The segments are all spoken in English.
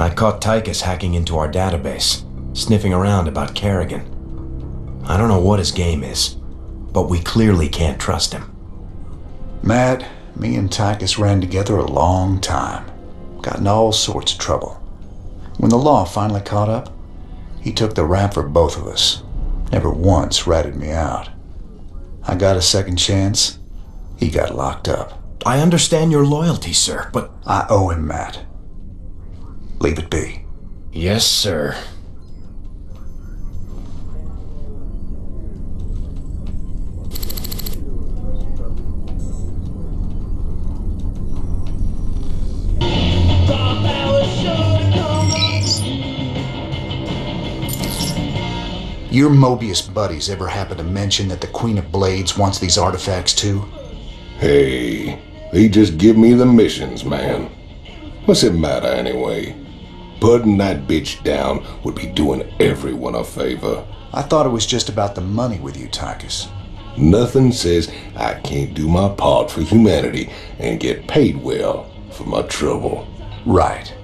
I caught Tychus hacking into our database, sniffing around about Kerrigan. I don't know what his game is, but we clearly can't trust him. Matt, me and Tychus ran together a long time. Got in all sorts of trouble. When the law finally caught up, he took the rap for both of us. Never once ratted me out. I got a second chance. He got locked up. I understand your loyalty, sir, but I owe him, Matt. Leave it be. Yes, sir. Your Moebius buddies ever happen to mention that the Queen of Blades wants these artifacts too? Hey, they just give me the missions, man. What's it matter anyway? Putting that bitch down would be doing everyone a favor. I thought it was just about the money with you, Tychus. Nothing says I can't do my part for humanity and get paid well for my trouble. Right.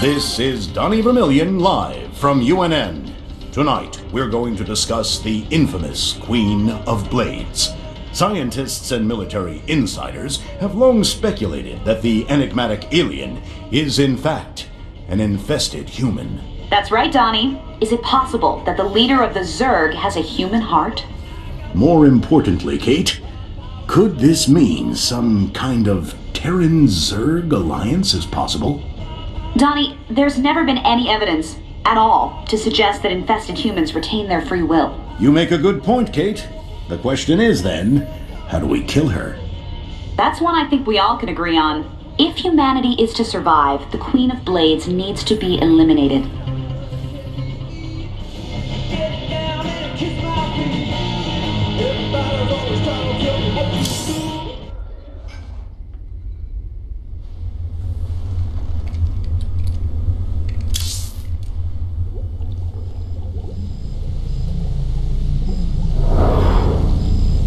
This is Donnie Vermillion live from UNN. Tonight, we're going to discuss the infamous Queen of Blades. Scientists and military insiders have long speculated that the enigmatic alien is, in fact, an infested human. That's right, Donnie. Is it possible that the leader of the Zerg has a human heart? More importantly, Kate, could this mean some kind of Terran Zerg alliance is possible? Donnie, there's never been any evidence at all to suggest that infested humans retain their free will. You make a good point, Kate. The question is then, how do we kill her? That's one I think we all can agree on. If humanity is to survive, the Queen of Blades needs to be eliminated.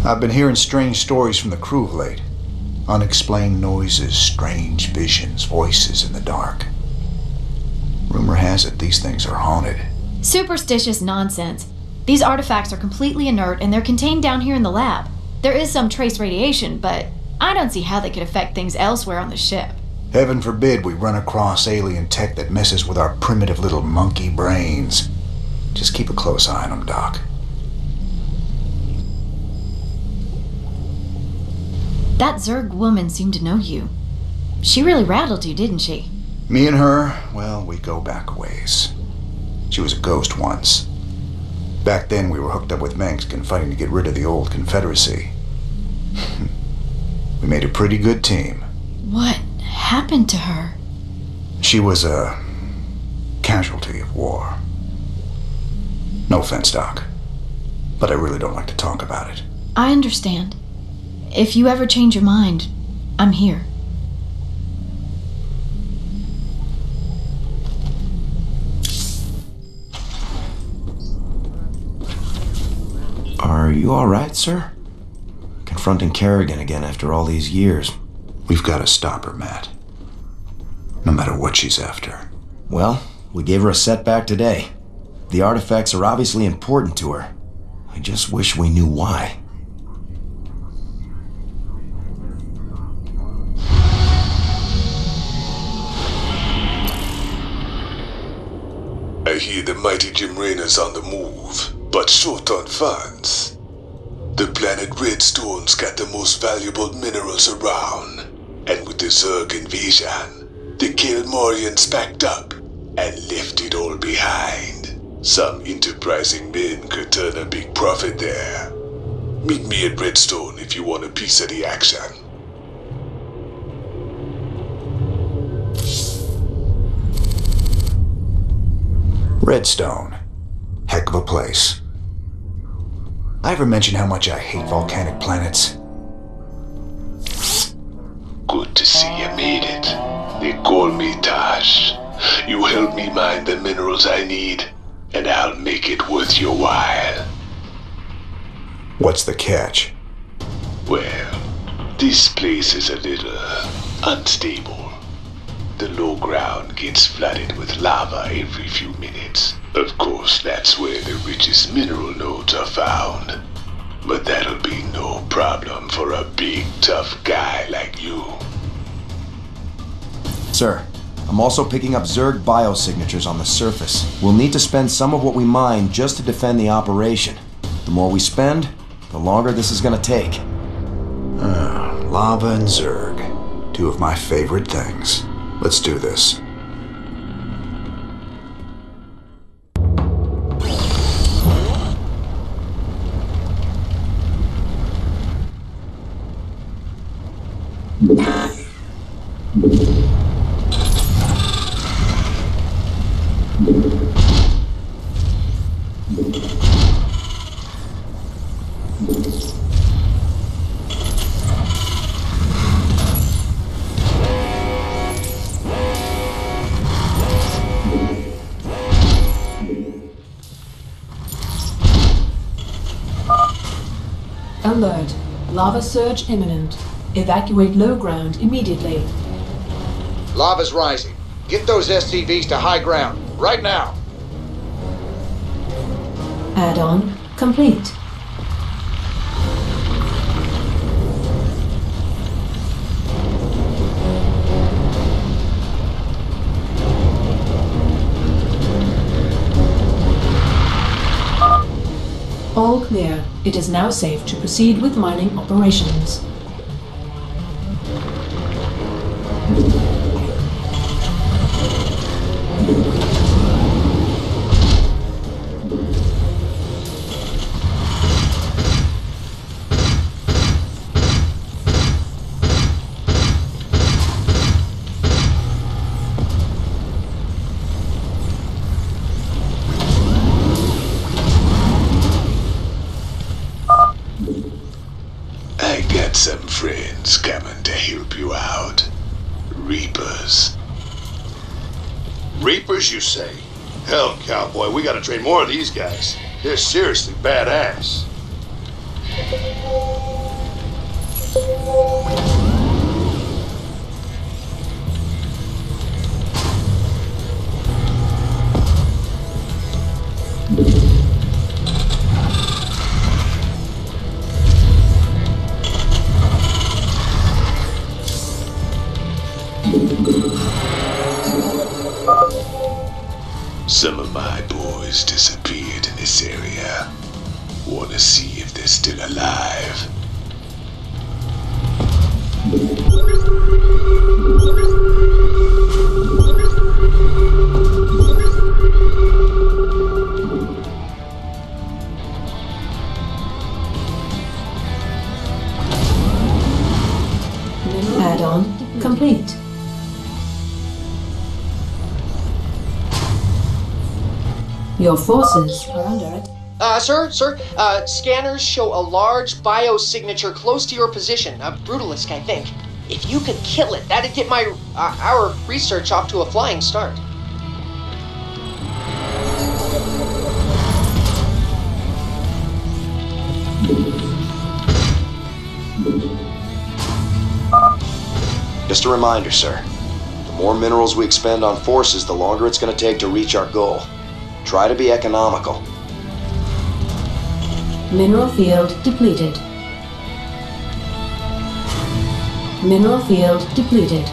I've been hearing strange stories from the crew of late. Unexplained noises, strange visions, voices in the dark. Rumor has it these things are haunted. Superstitious nonsense. These artifacts are completely inert and they're contained down here in the lab. There is some trace radiation, but I don't see how they could affect things elsewhere on the ship. Heaven forbid we run across alien tech that messes with our primitive little monkey brains. Just keep a close eye on them, Doc. That Zerg woman seemed to know you. She really rattled you, didn't she? Me and her, well, we go back a ways. She was a ghost once. Back then, we were hooked up with Mengsk fighting to get rid of the old Confederacy. we made a pretty good team. What happened to her? She was a casualty of war. No offense, Doc, but I really don't like to talk about it. I understand. If you ever change your mind, I'm here. Are you alright, sir? Confronting Kerrigan again after all these years. We've got to stop her, Matt. No matter what she's after. Well, we gave her a setback today. The artifacts are obviously important to her. I just wish we knew why. I hear the mighty Jim Raynor's on the move, but short on funds. The planet Redstone's got the most valuable minerals around, and with the Zerg invasion, the Kelmorians packed up and left it all behind. Some enterprising men could turn a big profit there. Meet me at Redstone if you want a piece of the action. Redstone. Heck of a place. I ever mention how much I hate volcanic planets? Good to see you made it. They call me Tosh. You help me mine the minerals I need, and I'll make it worth your while. What's the catch? Well, This place is a little unstable. The low ground gets flooded with lava every few minutes. Of course, that's where the richest mineral nodes are found. But that'll be no problem for a big, tough guy like you. Sir, I'm also picking up Zerg biosignatures on the surface. We'll need to spend some of what we mine just to defend the operation. The more we spend, the longer this is gonna take. Ah, lava and Zerg. Two of my favorite things. Let's do this. Lava surge imminent. Evacuate low ground immediately. Lava's rising. Get those SCVs to high ground, right now. Add-on complete. All clear. It is now safe to proceed with mining operations. Train more of these guys. They're seriously badass. Show a large biosignature close to your position. A brutalisk, I think. If you could kill it, that'd get my uh, our research off to a flying start. Just a reminder, sir. The more minerals we expend on forces, the longer it's gonna take to reach our goal. Try to be economical. Mineral field depleted. Mineral field depleted.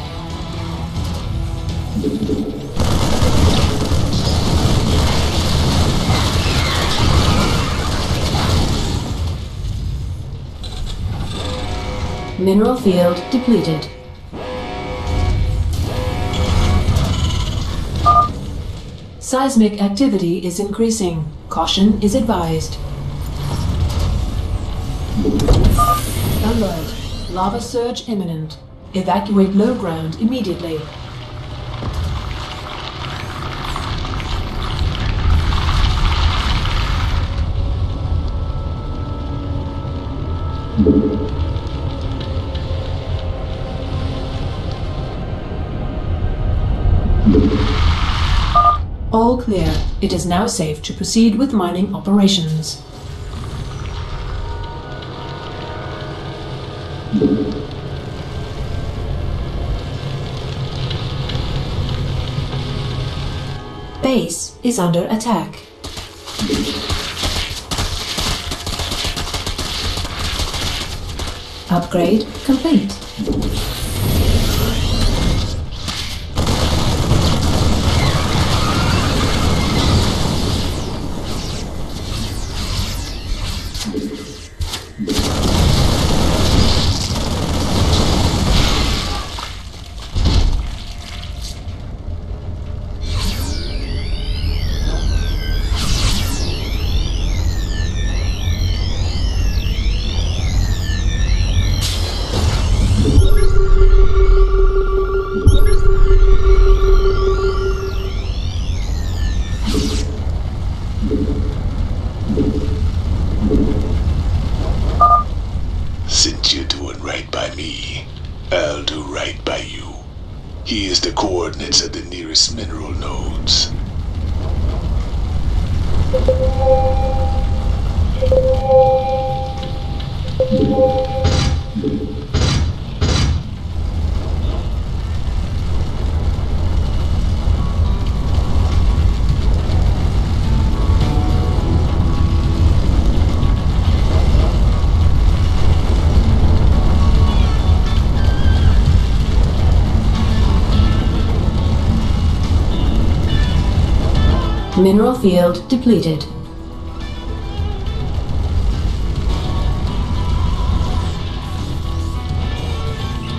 Mineral field depleted. Seismic activity is increasing. Caution is advised. Alert. Lava surge imminent. Evacuate low ground immediately. All clear. It is now safe to proceed with mining operations. Base is under attack. Upgrade complete. Mineral nodes. Mineral field depleted.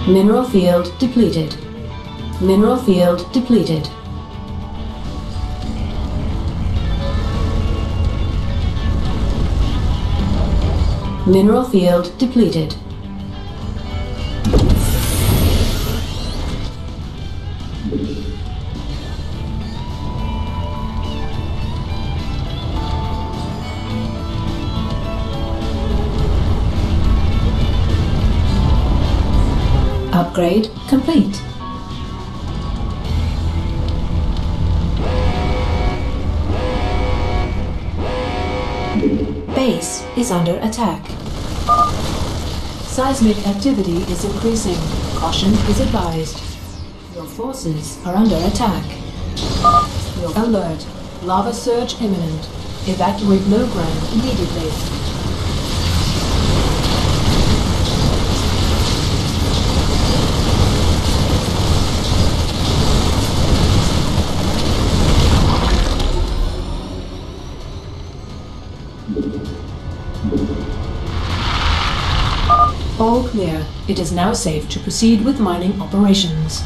Mineral field depleted. Mineral field depleted. Mineral field depleted. Upgrade complete. Base is under attack. Seismic activity is increasing. Caution is advised. Your forces are under attack. Alert. Lava surge imminent. Evacuate low ground immediately. Clear. It is now safe to proceed with mining operations.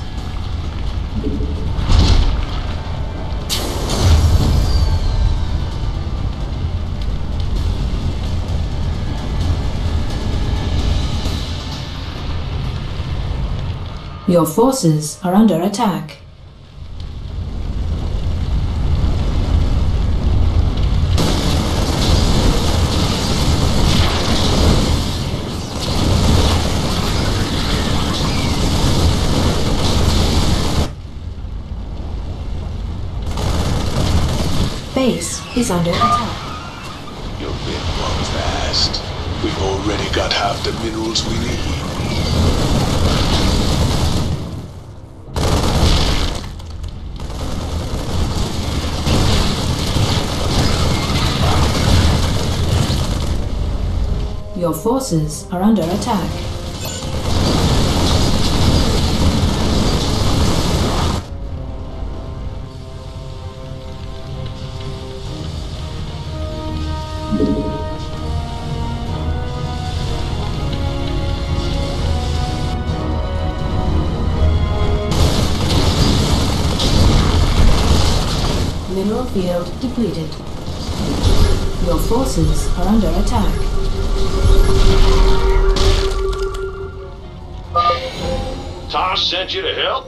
Your forces are under attack. Base is under attack. You've been one fast. We've already got half the minerals we need. Your forces are under attack. Forces are under attack. Tosh sent you to help?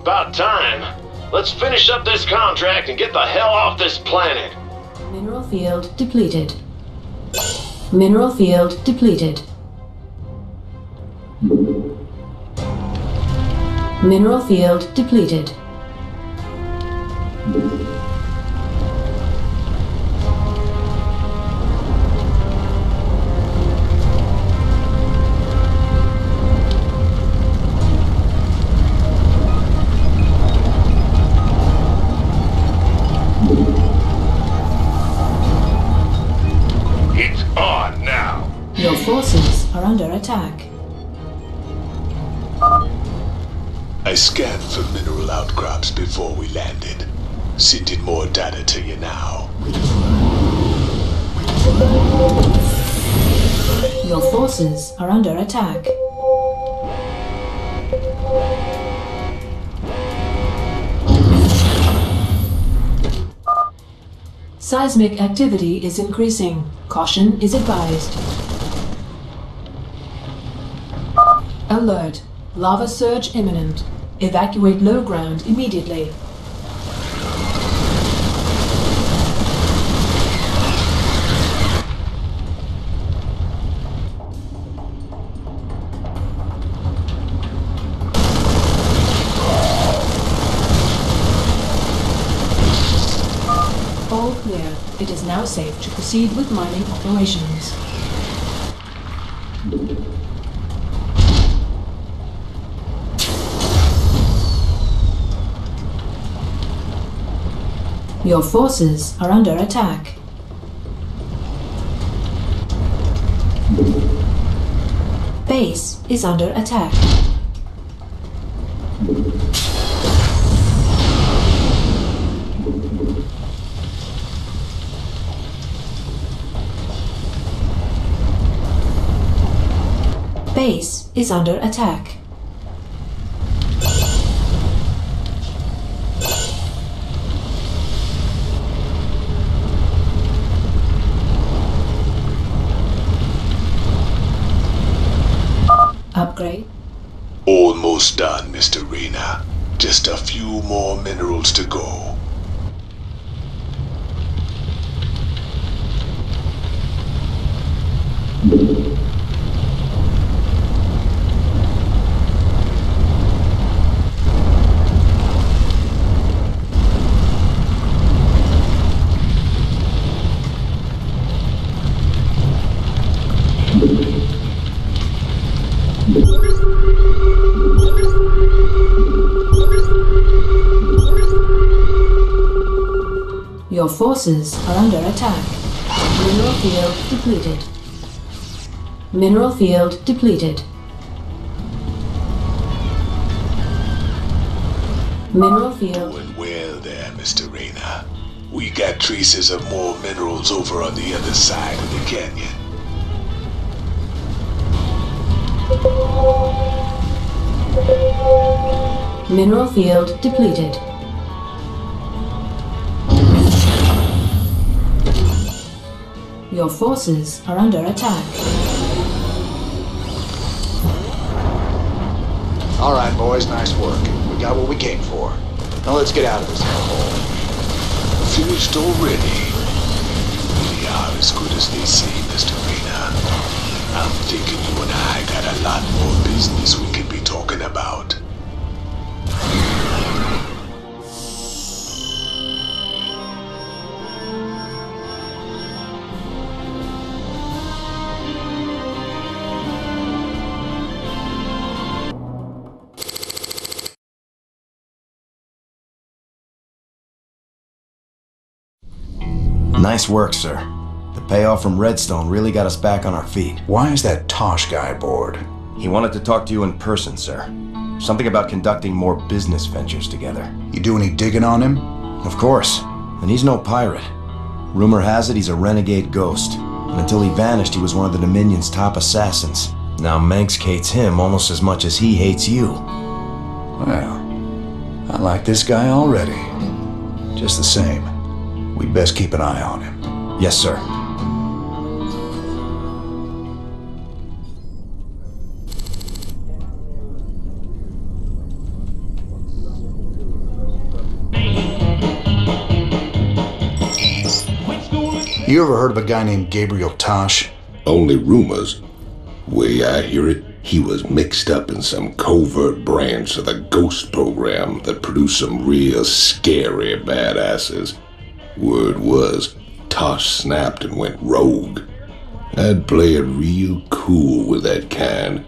About time. Let's finish up this contract and get the hell off this planet. Mineral field depleted. Mineral field depleted. Mineral field depleted. I scanned for mineral outcrops before we landed. Sending more data to you now. Your forces are under attack. Seismic activity is increasing. Caution is advised. Alert. Lava surge imminent. Evacuate low ground immediately. All clear. It is now safe to proceed with mining operations. Your forces are under attack. Base is under attack. Base is under attack. Upgrade. Almost done, Mr. Raynor. Just a few minerals to go. Forces are under attack. Mineral field depleted. Mineral field depleted. Mineral field. Doing well there, Mr. Raynor. We got traces of more minerals over on the other side of the canyon. Mineral field depleted. Your forces are under attack. All right, boys, nice work. We got what we came for. Now let's get out of this hellhole. Finished already? We are as good as they say, Mr. Raynor. I'm thinking you and I got a lot more business we could be talking about. Nice work, sir. The payoff from Redstone really got us back on our feet. Why is that Tosh guy bored? He wanted to talk to you in person, sir. Something about conducting more business ventures together. You do any digging on him? Of course. And he's no pirate. Rumor has it he's a renegade ghost. And until he vanished, he was one of the Dominion's top assassins. Now Mengsk hates him almost as much as he hates you. Well, I like this guy already. Just the same, we'd best keep an eye on him. Yes, sir. You ever heard of a guy named Gabriel Tosh? Only rumors. Way I hear it, he was mixed up in some covert branch of the Ghost program that produced some real scary badasses. Word was, Tosh snapped and went rogue. I'd play it real cool with that can.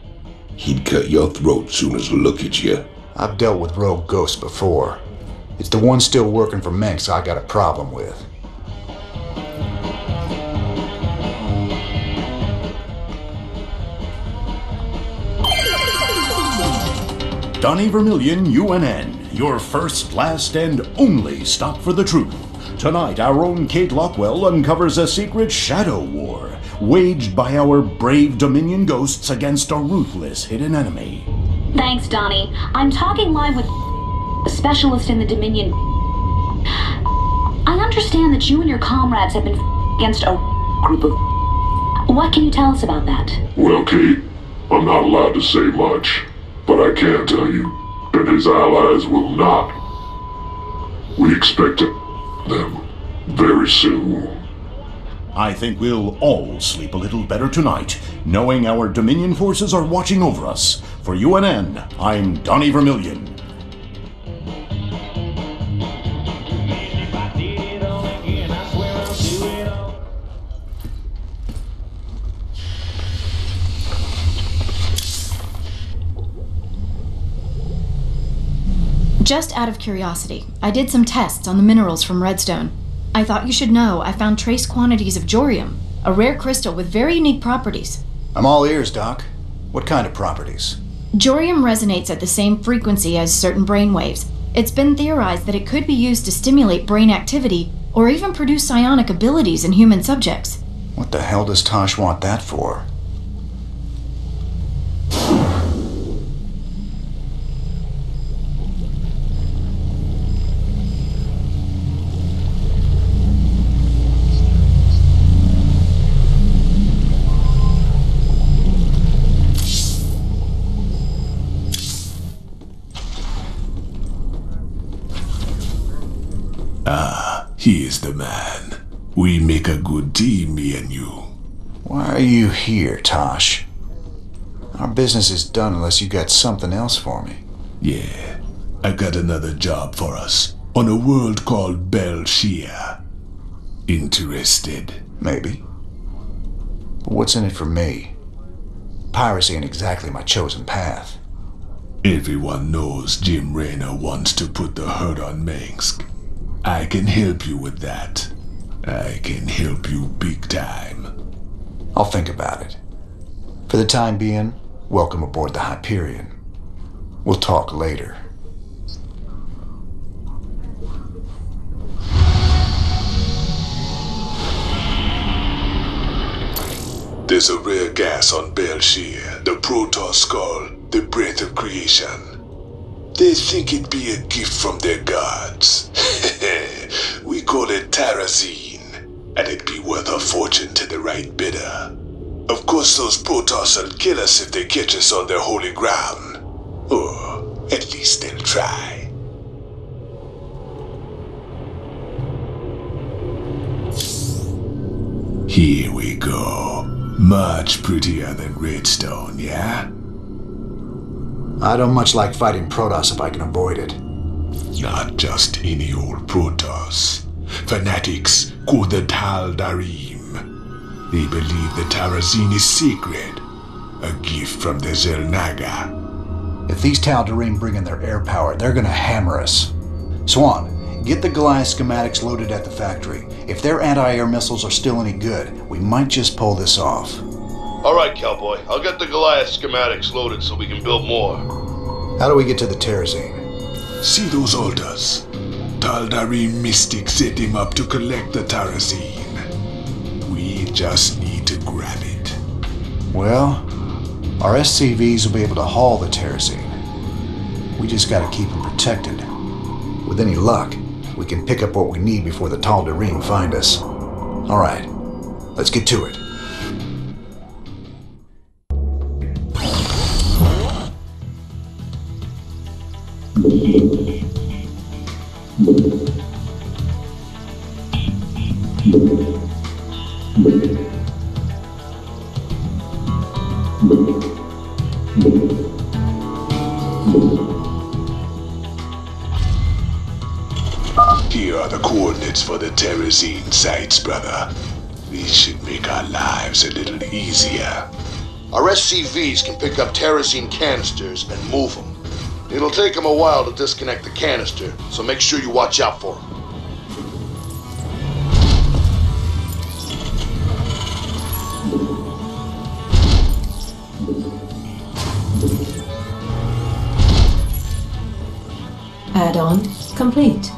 He'd cut your throat soon as look at you. I've dealt with rogue ghosts before. It's the one still working for Mengsk I got a problem with. Donnie Vermillion UNN, your first, last, and only stop for the truth. Tonight, our own Kate Lockwell uncovers a secret shadow war waged by our brave Dominion ghosts against a ruthless hidden enemy. Thanks, Donnie. I'm talking live with a specialist in the Dominion. I understand that you and your comrades have been against a group of. What can you tell us about that? Well, Kate, I'm not allowed to say much, but I can tell you that his allies will not. We expect them very soon. I think we'll all sleep a little better tonight, knowing our Dominion forces are watching over us. For UNN, I'm Donnie Vermillion. Just out of curiosity, I did some tests on the minerals from Redstone. I thought you should know I found trace quantities of jorium, a rare crystal with very unique properties. I'm all ears, Doc. What kind of properties? Jorium resonates at the same frequency as certain brain waves. It's been theorized that it could be used to stimulate brain activity or even produce psionic abilities in human subjects. What the hell does Tosh want that for? He is the man. We make a good team, me and you. Why are you here, Tosh? Our business is done unless you got something else for me. Yeah, I got another job for us on a world called Bel'Shir. Interested? Maybe. But what's in it for me? Piracy ain't exactly my chosen path. Everyone knows Jim Raynor wants to put the hurt on Mengsk. I can help you with that. I can help you big time. I'll think about it. For the time being, welcome aboard the Hyperion. We'll talk later. There's a rare gas on Bel'Shir, the Protoss Skull, the breath of creation. They think it be a gift from their gods. we call it Terrazine, and it'd be worth a fortune to the right bidder. Of course, those Protoss will kill us if they catch us on their holy ground. Or at least they'll try. Here we go. Much prettier than Redstone, yeah? I don't much like fighting Protoss if I can avoid it. Not just any old Protoss. Fanatics call the Tal'Darim. They believe the Terrazine is sacred. A gift from the Xel'Naga. If these Tal'Darim bring in their air power, they're gonna hammer us. Swann, get the Goliath schematics loaded at the factory. If their anti-air missiles are still any good, we might just pull this off. All right, cowboy. I'll get the Goliath schematics loaded so we can build more. How do we get to the Terrazine? See those altars? Tal'Darim mystics set him up to collect the Terrazine. We just need to grab it. Well, our SCVs will be able to haul the Terrazine. We just gotta keep them protected. With any luck, we can pick up what we need before the Tal'Darim find us. Alright, let's get to it. Easier. Our SCVs can pick up Terrazine canisters and move them. It'll take them a while to disconnect the canister, so make sure you watch out for them. Add-on complete.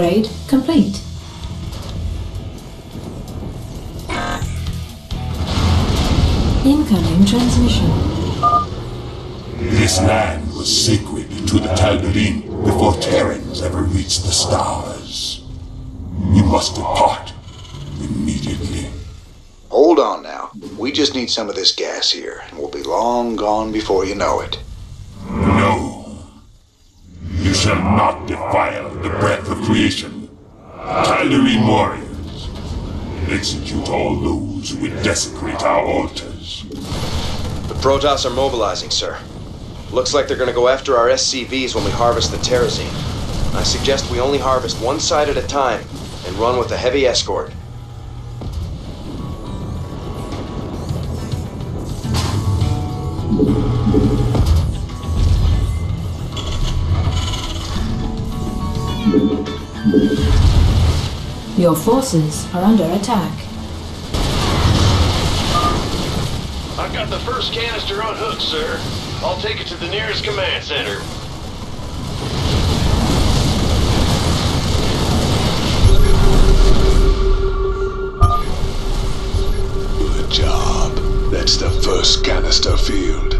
Upgrade complete. Incoming transmission. This land was sacred to the Tal'Darim before Terrans ever reached the stars. You must depart immediately. Hold on now. We just need some of this gas here, and we'll be long gone before you know it. No. You shall not defile the breath of creation. Tal'Darim warriors, execute all those who would desecrate our altars. The Protoss are mobilizing, sir. Looks like they're gonna go after our SCVs when we harvest the Terrazine. I suggest we only harvest one side at a time and run with a heavy escort. Your forces are under attack. I've got the first canister on hook, sir. I'll take it to the nearest command center. Good job. That's the first canister field.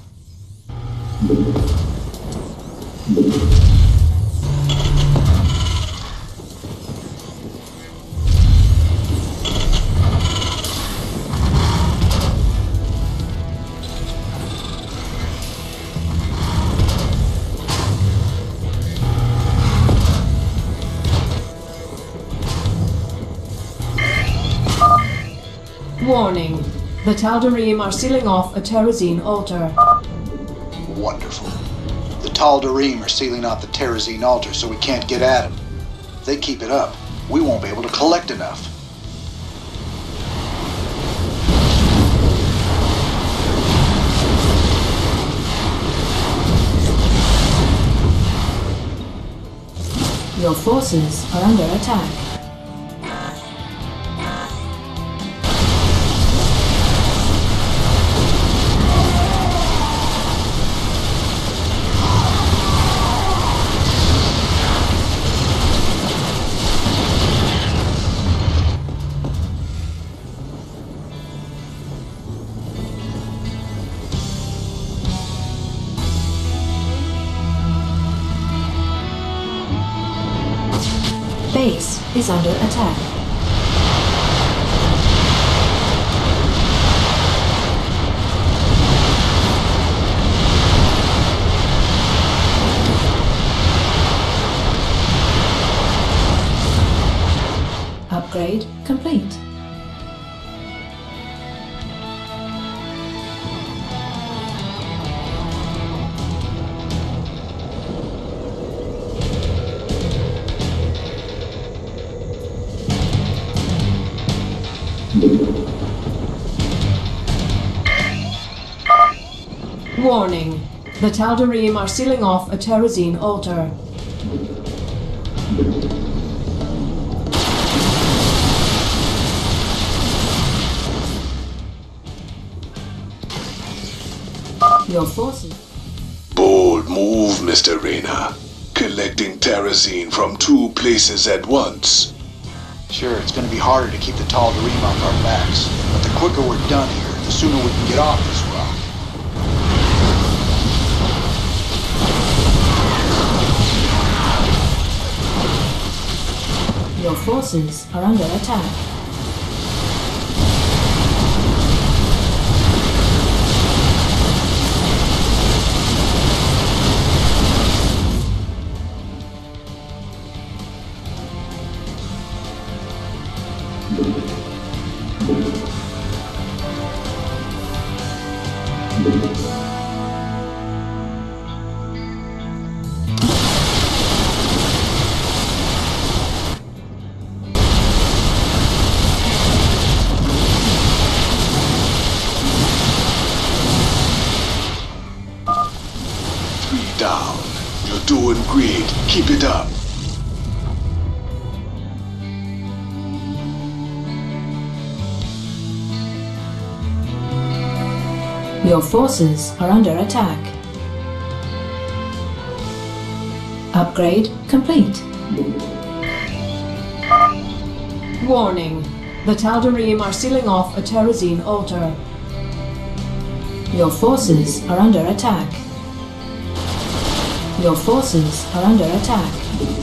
Warning. The Tal'Darim are sealing off a Terrazine altar. Wonderful. The Tal'Darim are sealing off the Terrazine altar so we can't get at them. If they keep it up, we won't be able to collect enough. Your forces are under attack. The Tal'Darim are sealing off a Terrazine altar. Your forces. Bold move, Mr. Raynor. Collecting Terrazine from two places at once. Sure, it's gonna be harder to keep the Tal'Darim off our backs, but the quicker we're done here, the sooner we can get off this Your forces are under attack. Your forces are under attack. Upgrade complete. Warning. The Tal'Darim are sealing off a Terrazine altar. Your forces are under attack. Your forces are under attack.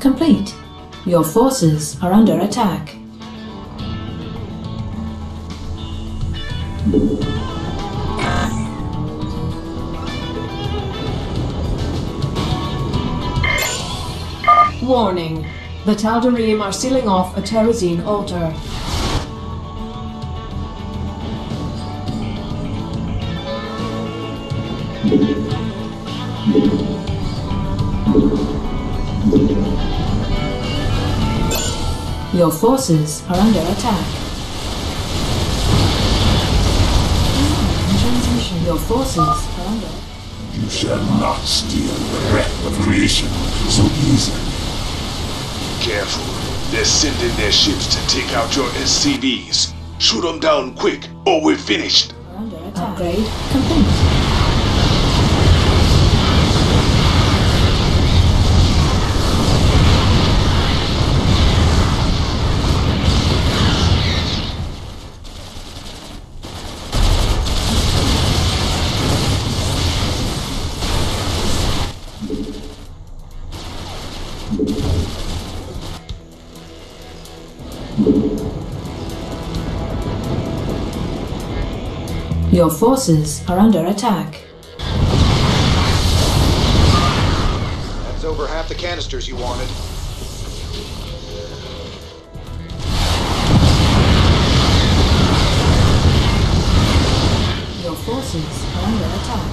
Complete. Your forces are under attack. Warning. The Tal'Darim are sealing off a Terrazine altar. Your forces are under attack. Transmission. Your forces are under You shall not steal the breath of creation so easily. Be careful. They're sending their ships to take out your SCVs. Shoot them down quick, or we're finished. Upgrade complete. Your forces are under attack. That's over half the canisters you wanted. Your forces are under attack.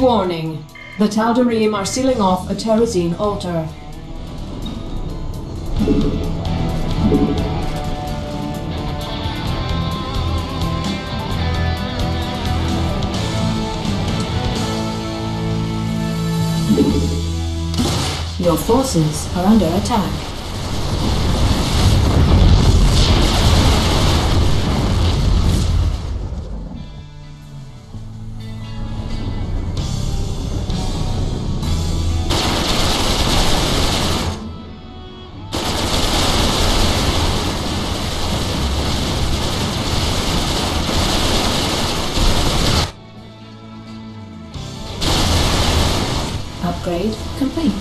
Warning. The Tal'Darim are sealing off a Terrazine altar. Your forces are under attack. Upgrade complete.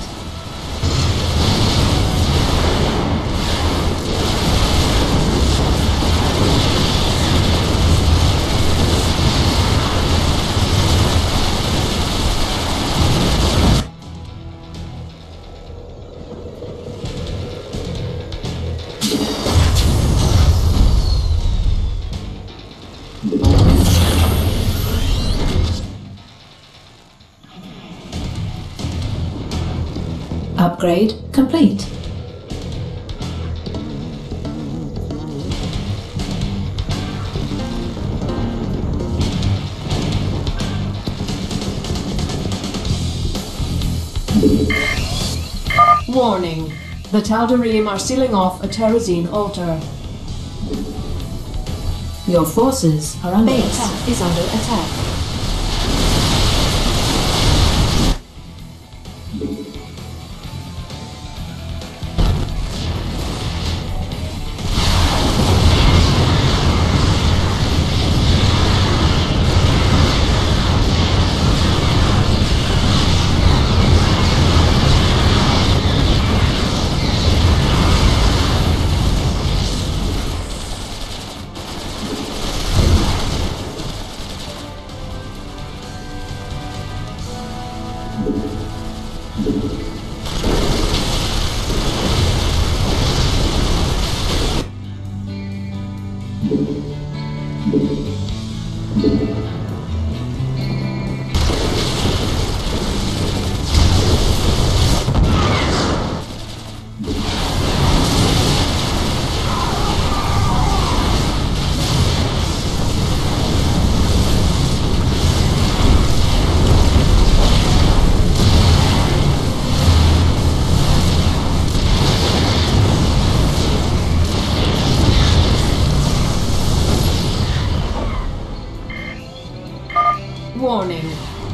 The Tal'Darim are sealing off a Terrazine altar. Your forces are under Base attack. is under attack.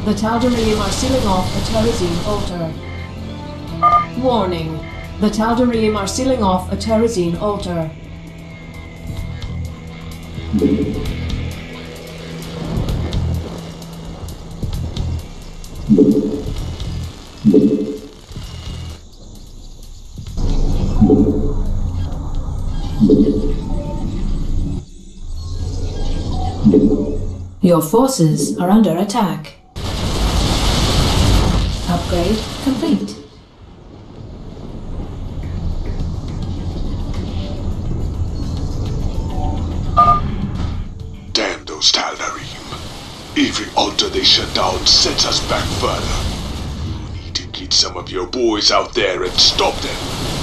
The Tal'Darim are sealing off a Terrazine altar. Warning. The Tal'Darim are sealing off a Terrazine altar. Your forces are under attack. Upgrade complete. Damn those Tal'Darim. Every altar they shut down sets us back further. You need to get some of your boys out there and stop them.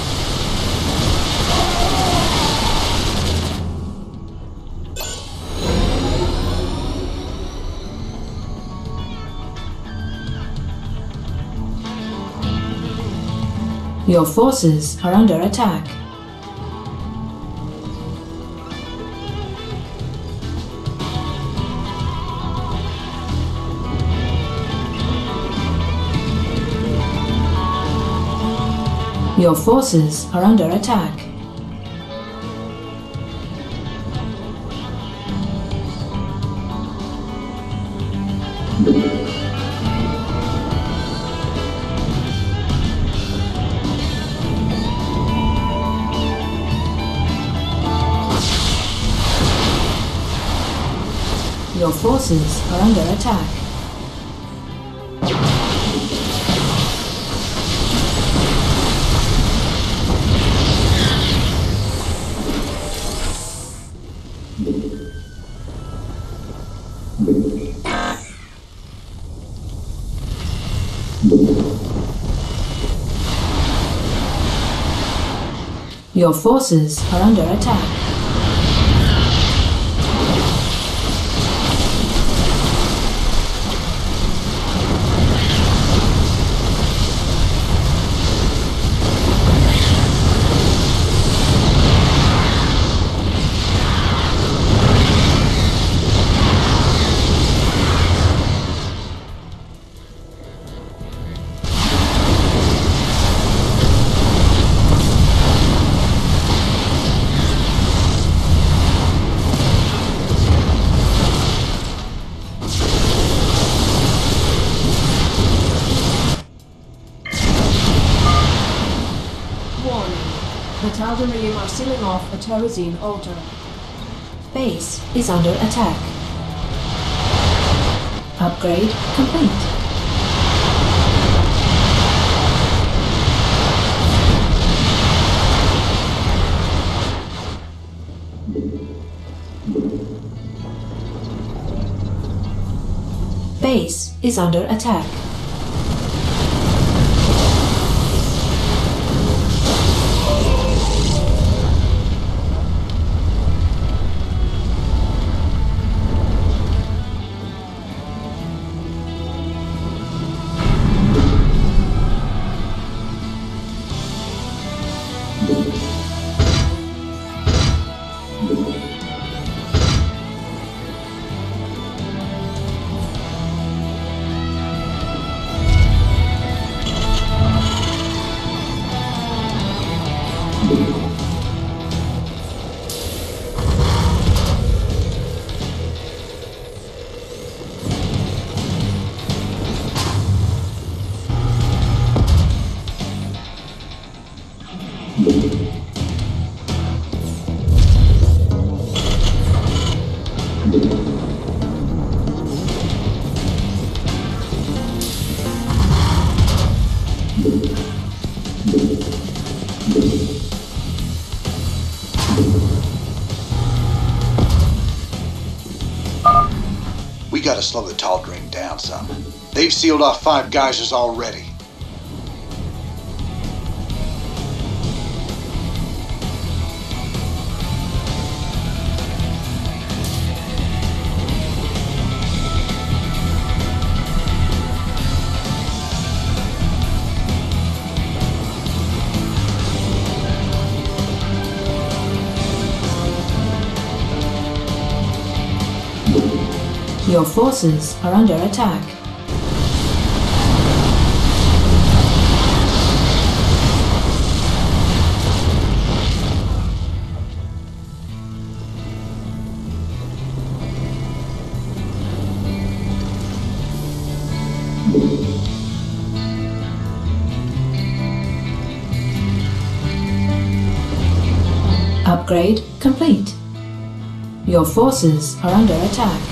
Your forces are under attack. Your forces are under attack. forces are under attack. Your forces are under attack. Terrazine altar. Base is under attack. Upgrade complete. Base is under attack. We gotta slow the Tal'Darim down some. They've sealed off five geysers already. Your forces are under attack. Upgrade complete. Your forces are under attack.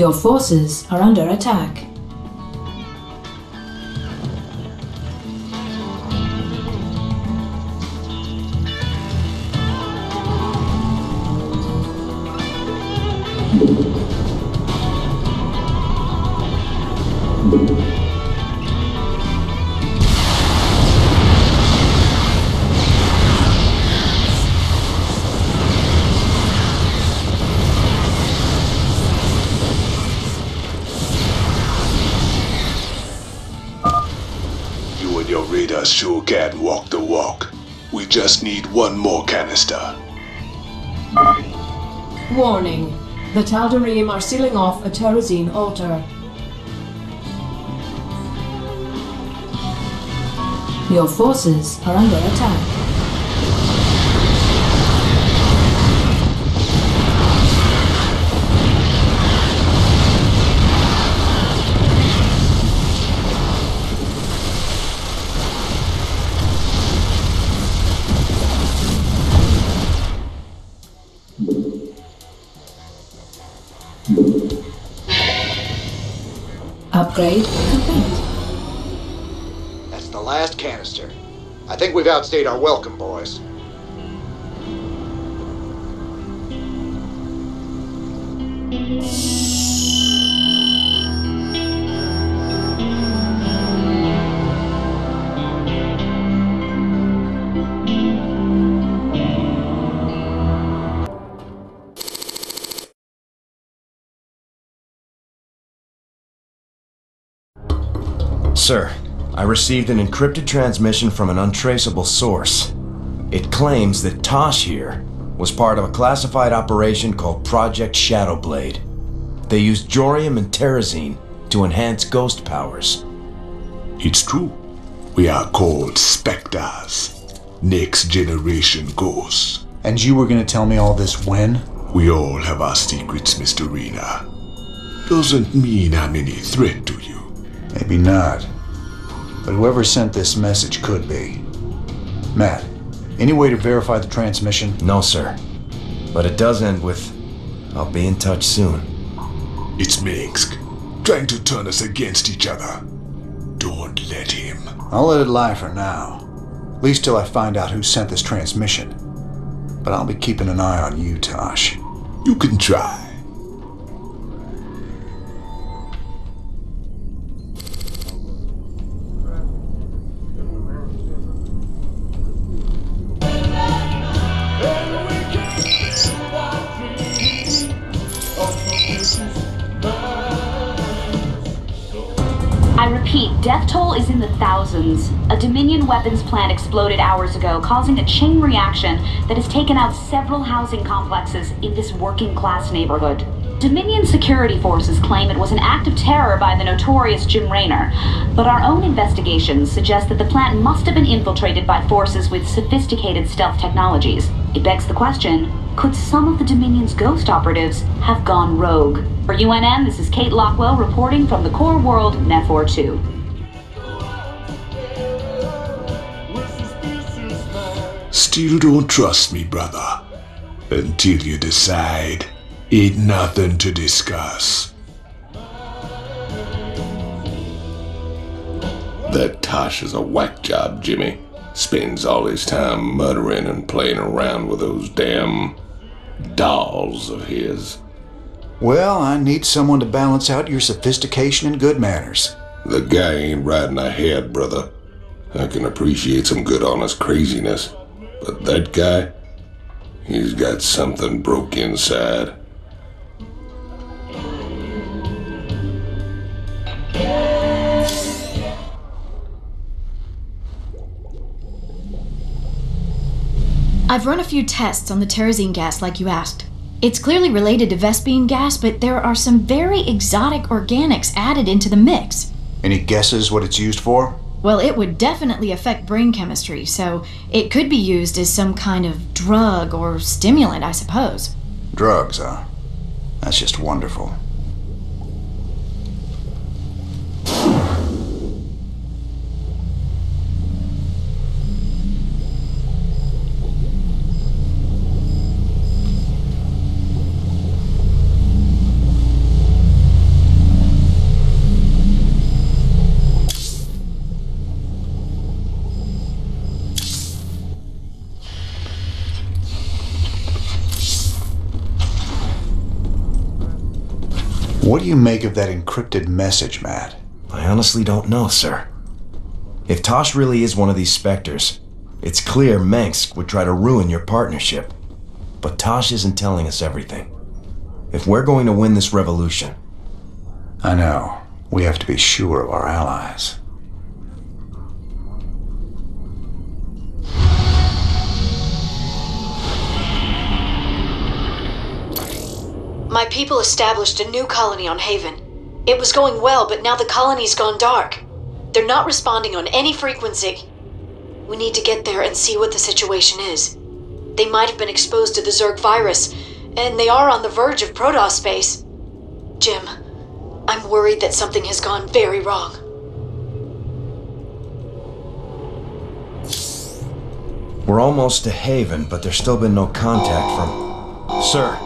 Your forces are under attack. One more canister. Warning. The Tal'Darim are sealing off a Terrazine altar. Your forces are under attack. Upgrade complete. That's the last canister. I think we've outstayed our welcome, boys. Sir, I received an encrypted transmission from an untraceable source. It claims that Tosh here was part of a classified operation called Project Shadowblade. They used Jorium and Terrazine to enhance ghost powers. It's true. We are called Spectres. Next generation ghosts. And you were gonna tell me all this when? We all have our secrets, Mr. Raynor. Doesn't mean I'm any threat to you. Maybe not. But whoever sent this message could be. Matt, any way to verify the transmission? No, sir. But it does end with, I'll be in touch soon. It's Mengsk, trying to turn us against each other. Don't let him. I'll let it lie for now. At least till I find out who sent this transmission. But I'll be keeping an eye on you, Tosh. You can try. Weapons plant exploded hours ago, causing a chain reaction that has taken out several housing complexes in this working class neighborhood. Dominion security forces claim it was an act of terror by the notorious Jim Raynor, but our own investigations suggest that the plant must have been infiltrated by forces with sophisticated stealth technologies. It begs the question could some of the Dominion's ghost operatives have gone rogue? For UNN, this is Kate Lockwell reporting from the core world, Nephor 2. Still don't trust me, brother. Until you decide, ain't nothing to discuss. That Tosh is a whack job, Jimmy. Spends all his time muttering and playing around with those damn dolls of his. Well, I need someone to balance out your sophistication and good manners. The guy ain't riding ahead, brother. I can appreciate some good honest craziness. But that guy, he's got something broke inside. I've run a few tests on the terrazine gas like you asked. It's clearly related to Vespene gas, but there are some very exotic organics added into the mix. Any guesses what it's used for? Well, it would definitely affect brain chemistry, so it could be used as some kind of drug or stimulant, I suppose. Drugs, huh? That's just wonderful. What do you make of that encrypted message, Matt? I honestly don't know, sir. If Tosh really is one of these specters, it's clear Mengsk would try to ruin your partnership. But Tosh isn't telling us everything. If we're going to win this revolution, I know. We have to be sure of our allies. People established a new colony on Haven. It was going well, but now the colony's gone dark. They're not responding on any frequency. We need to get there and see what the situation is. They might have been exposed to the Zerg virus, and they are on the verge of Protoss space. Jim, I'm worried that something has gone very wrong. We're almost to Haven, but there's still been no contact from. Sir,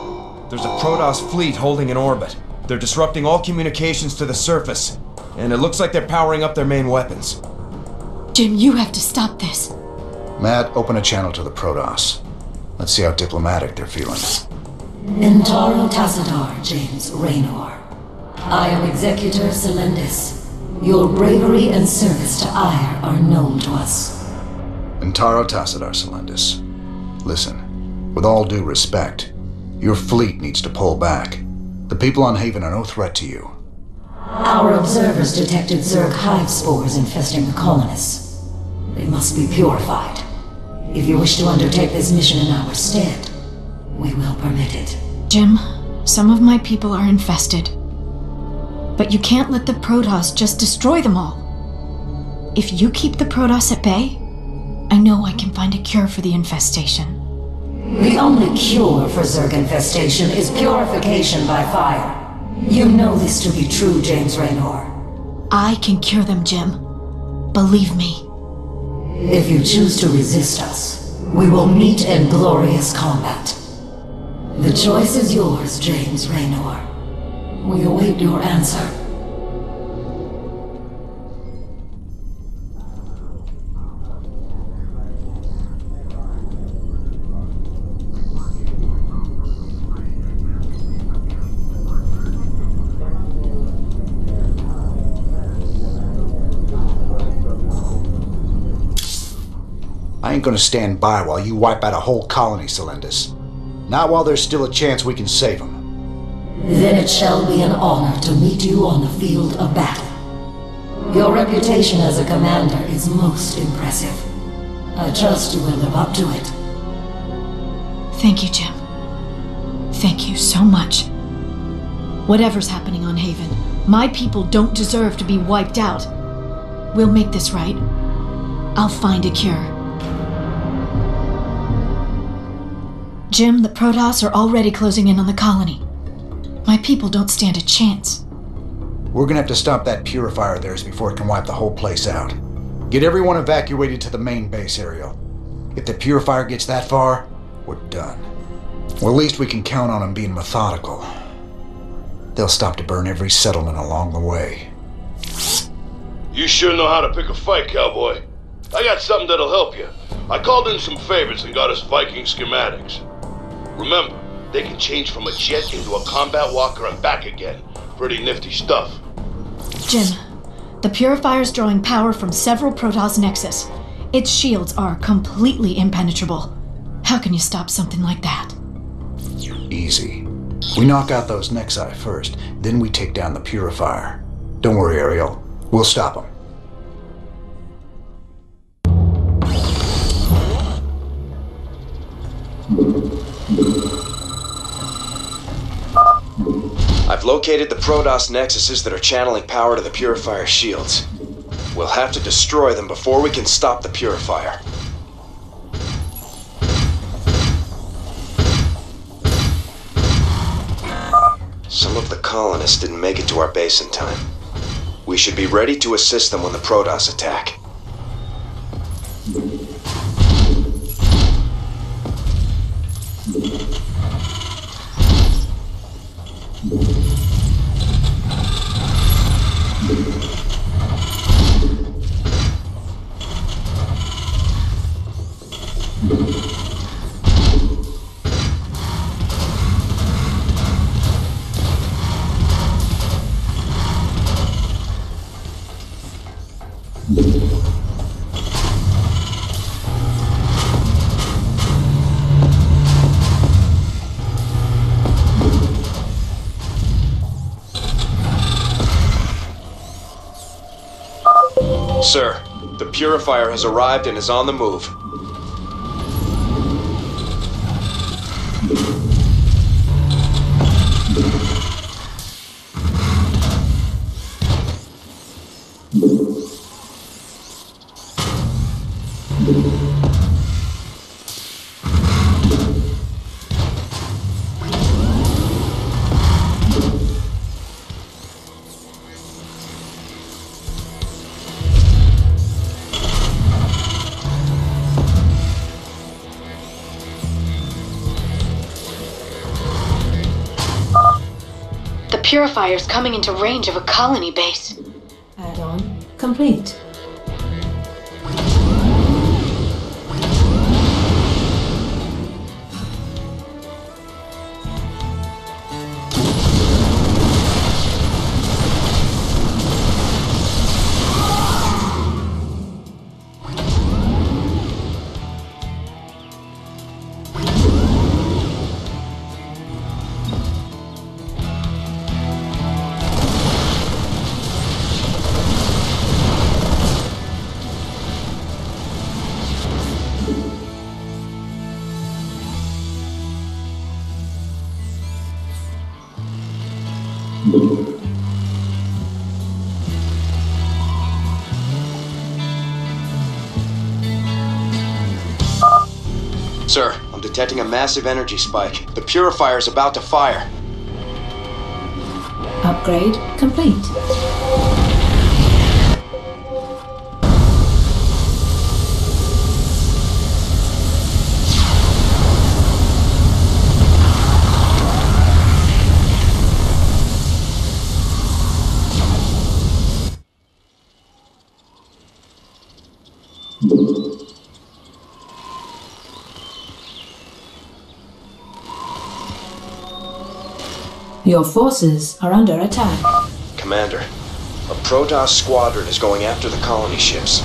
there's a Protoss fleet holding in orbit. They're disrupting all communications to the surface, and it looks like they're powering up their main weapons. Jim, you have to stop this. Matt, open a channel to the Protoss. Let's see how diplomatic they're feeling. En Taro Tassadar, James Raynor. I am Executor Selendis. Your bravery and service to Aiur are known to us. En Taro Tassadar, Selendis. Listen, with all due respect, your fleet needs to pull back. The people on Haven are no threat to you. Our observers detected Zerg hive spores infesting the colonists. They must be purified. If you wish to undertake this mission in our stead, we will permit it. Jim, some of my people are infested. But you can't let the Protoss just destroy them all. If you keep the Protoss at bay, I know I can find a cure for the infestation. The only cure for Zerg infestation is purification by fire. You know this to be true, James Raynor. I can cure them, Jim. Believe me. If you choose to resist us, we will meet in glorious combat. The choice is yours, James Raynor. We await your answer. I ain't gonna stand by while you wipe out a whole colony, Selendis. Not while there's still a chance we can save them. Then it shall be an honor to meet you on the field of battle. Your reputation as a commander is most impressive. I trust you will live up to it. Thank you, Jim. Thank you so much. Whatever's happening on Haven, my people don't deserve to be wiped out. We'll make this right. I'll find a cure. Jim, the Protoss are already closing in on the colony. My people don't stand a chance. We're gonna have to stop that purifier of theirs before it can wipe the whole place out. Get everyone evacuated to the main base, Ariel. If the purifier gets that far, we're done. Well, at least we can count on them being methodical. They'll stop to burn every settlement along the way. You sure know how to pick a fight, cowboy. I got something that'll help you. I called in some favors and got us Viking schematics. Remember, they can change from a jet into a combat walker and back again. Pretty nifty stuff. Jim, the Purifier's drawing power from several Protoss Nexus. Its shields are completely impenetrable. How can you stop something like that? Easy. We knock out those Nexi first, then we take down the Purifier. Don't worry, Ariel. We'll stop them. I've located the Protoss nexuses that are channeling power to the Purifier shields. We'll have to destroy them before we can stop the Purifier. Some of the colonists didn't make it to our base in time. We should be ready to assist them when the Protoss attack. Purifier has arrived and is on the move. Purifier's coming into range of a colony base. Add-on complete. Detecting a massive energy spike. The purifier is about to fire. Upgrade complete. Your forces are under attack. Commander, a Protoss squadron is going after the colony ships.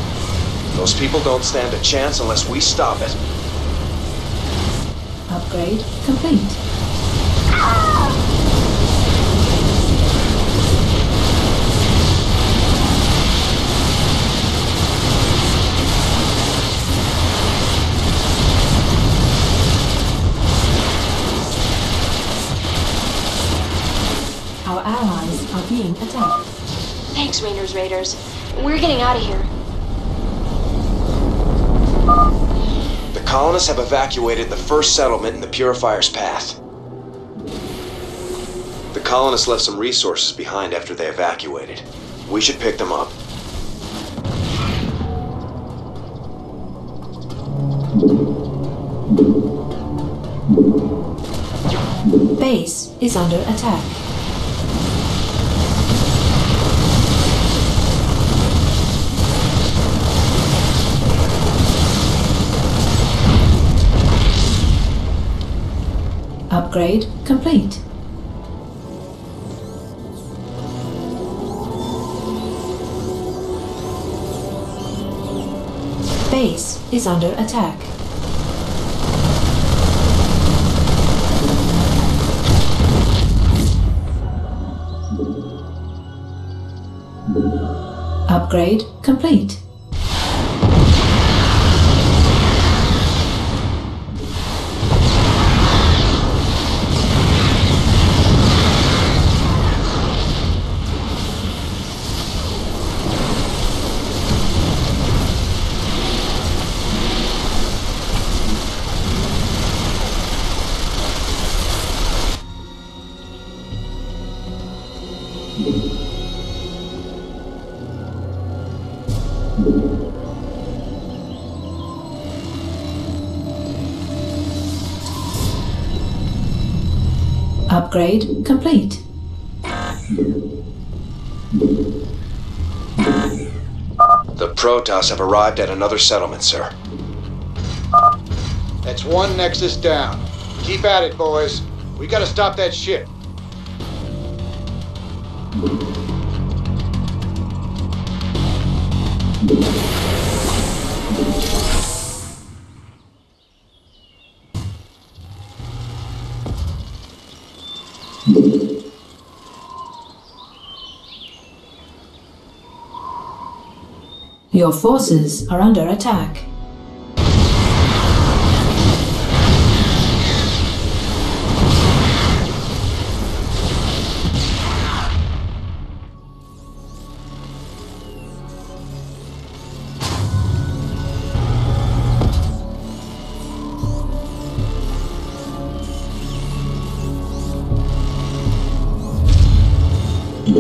Those people don't stand a chance unless we stop it. Upgrade complete. Thanks, Raynor's Raiders. We're getting out of here. The colonists have evacuated the first settlement in the Purifier's path. The colonists left some resources behind after they evacuated. We should pick them up. Base is under attack. Upgrade complete. Base is under attack. Upgrade complete. Have arrived at another settlement, sir. That's one Nexus down. Keep at it, boys. We gotta stop that ship. Your forces are under attack.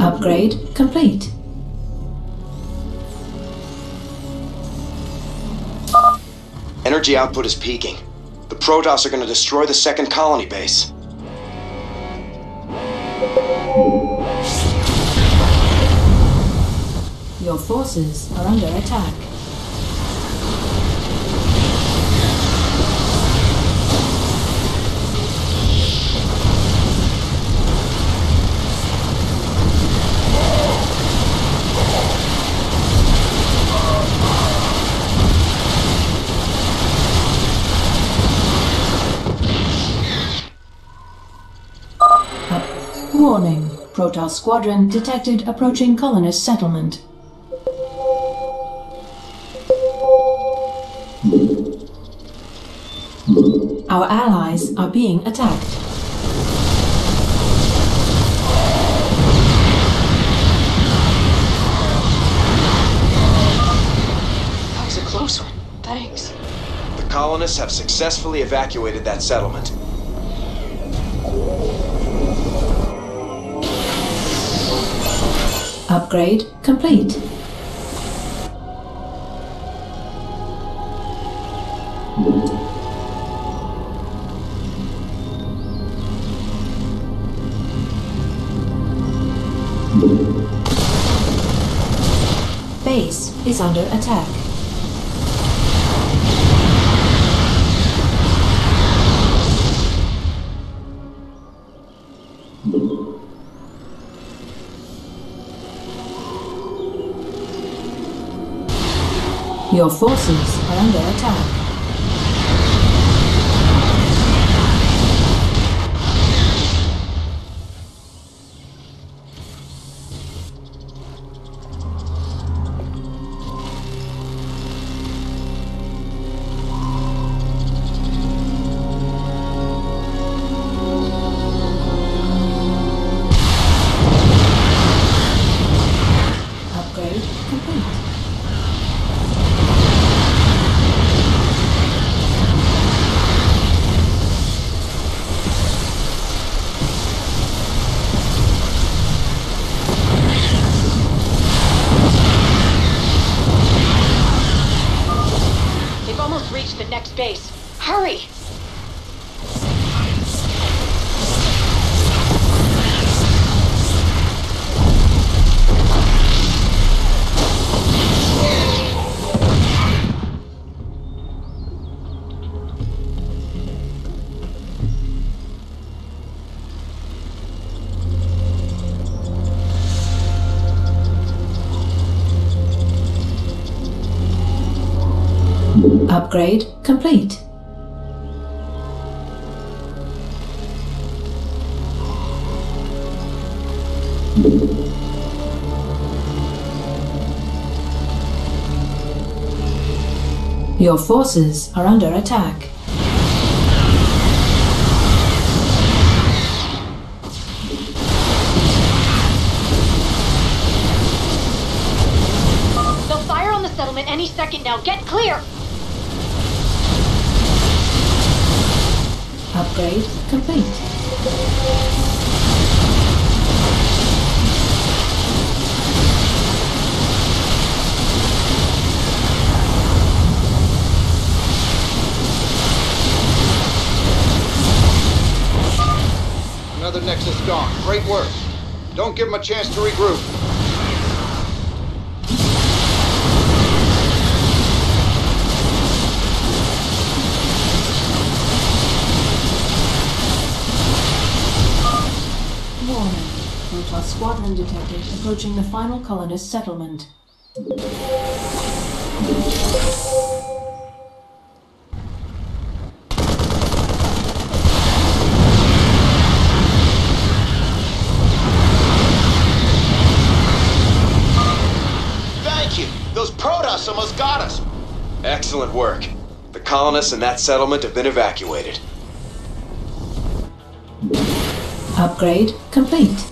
Upgrade complete. Energy output is peaking. The Protoss are going to destroy the second colony base. Your forces are under attack. Protoss squadron detected approaching colonist settlement. Our allies are being attacked. That was a close one. Thanks. The colonists have successfully evacuated that settlement. Upgrade complete. Base is under attack. Your forces are under attack. Your forces are under attack. They'll fire on the settlement any second now. Get clear! Upgrade complete. Another Nexus gone. Great work. Don't give them a chance to regroup. Warning. Protoss squadron detected approaching the final colonist settlement. Work. The colonists in that settlement have been evacuated. Upgrade complete.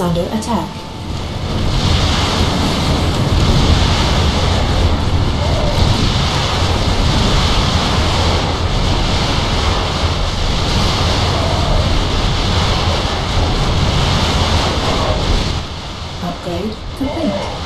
Under attack. Upgrade complete.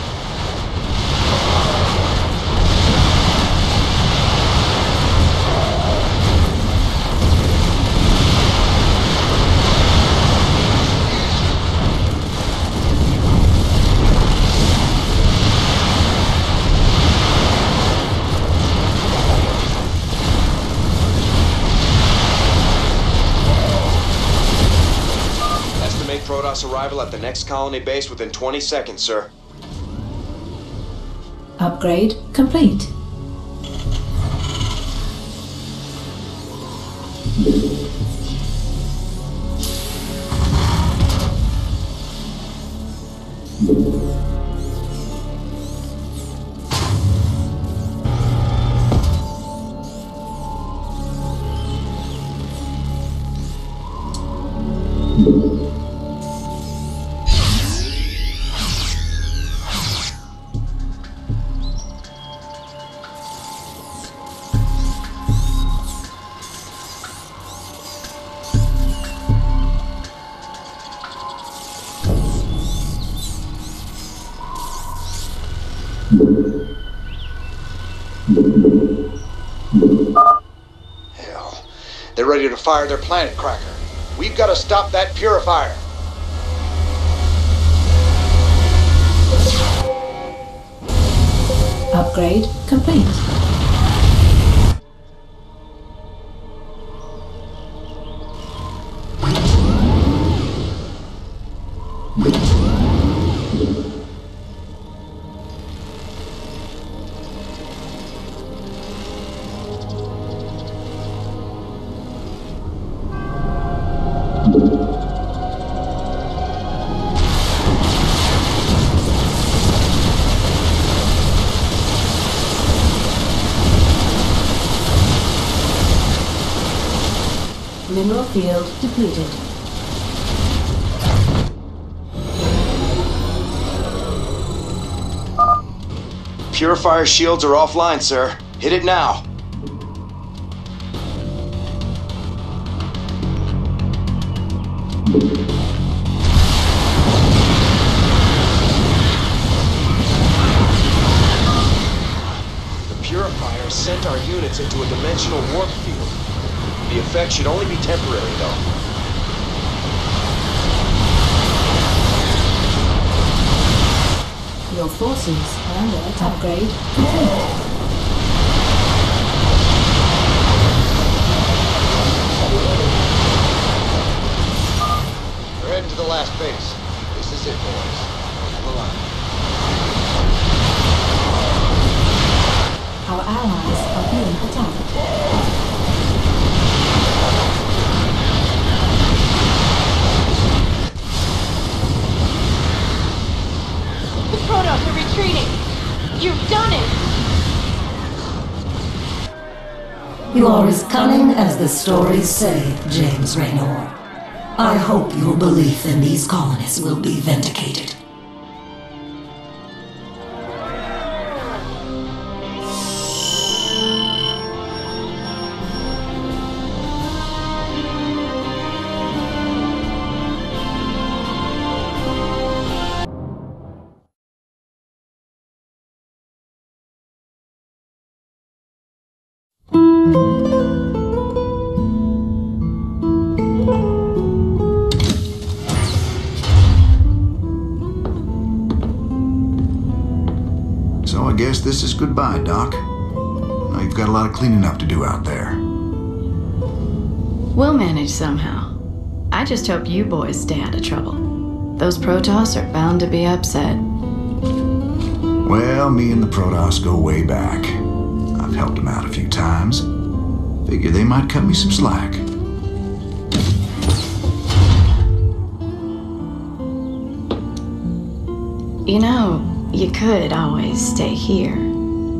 Estimate Protoss arrival at the next colony base within 20 seconds, sir. Upgrade complete. Fire their planet cracker. We've got to stop that purifier. Upgrade complete. Purifier shields are offline, sir. Hit it now. The purifier sent our units into a dimensional warp field. The effect should only be temporary, though. Your forces under. Upgrade complete. We're heading to the last base. This is it, boys. Hold the line. Our allies are being attacked. The Protoss are retreating. You've done it. You are as the stories say, James Raynor. I hope your belief in these colonists will be vindicated. I guess this is goodbye, Doc. Now you've got a lot of cleaning up to do out there. We'll manage somehow. I just hope you boys stay out of trouble. Those Protoss are bound to be upset. Well, me and the Protoss go way back. I've helped them out a few times. Figure they might cut me some slack. You know, you could always stay here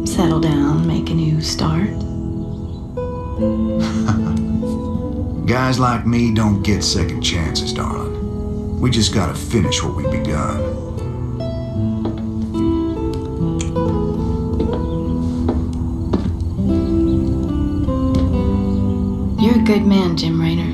settle down, make a new start. Guys like me don't get second chances, darling. We just gotta finish what we begun. You're a good man, Jim Raynor.